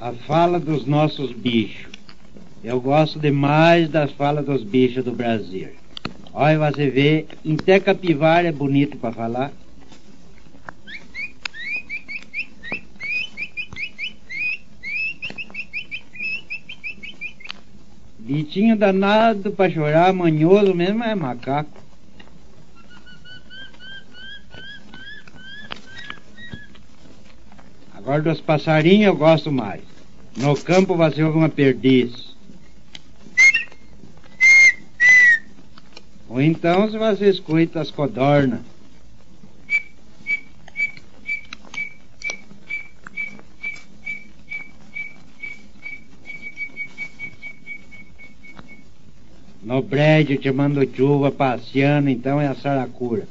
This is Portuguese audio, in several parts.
a fala dos nossos bichos. Eu gosto demais das falas dos bichos do Brasil. Olha, você vê, até capivara é bonito para falar. Bichinho danado para chorar, manhoso mesmo é macaco. Agora dos passarinhos eu gosto mais. No campo você ouve uma perdiz. Ou então se você escuta as codornas. No prédio te mando chuva passeando, então é a saracura.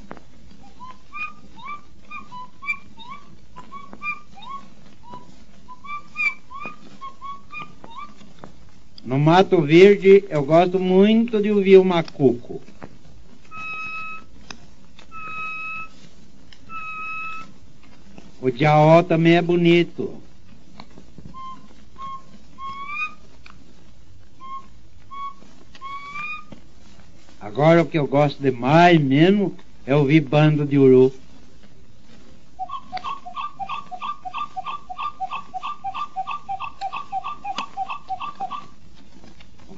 No Mato Verde eu gosto muito de ouvir o macuco. O Jaó também é bonito. Agora o que eu gosto demais mesmo é ouvir bando de uru.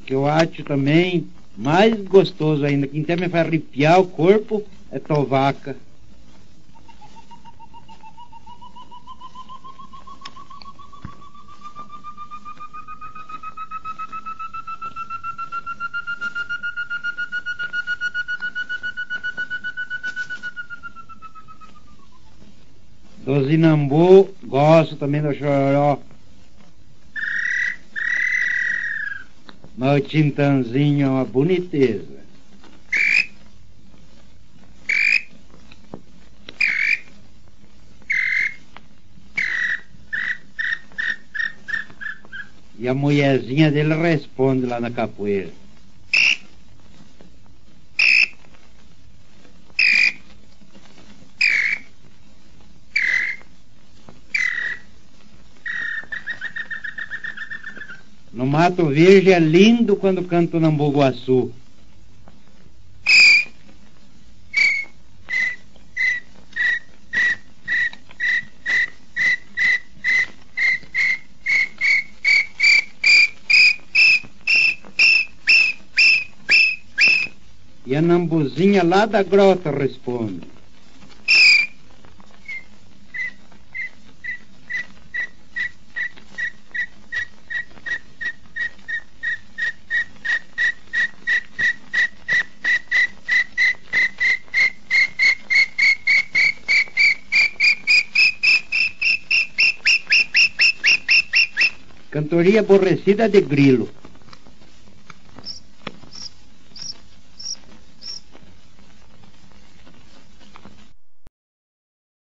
Que eu acho também mais gostoso ainda, que até me faz arrepiar o corpo, é tovaca. Do Zinambu, gosto também do chororó. Mas o tintanzinho é uma boniteza. E a mulherzinha dele responde lá na capoeira. No Mato Verde é lindo quando canta o Nambuguaçu. E a Nambuzinha lá da grota responde. Cantoria aborrecida de grilo.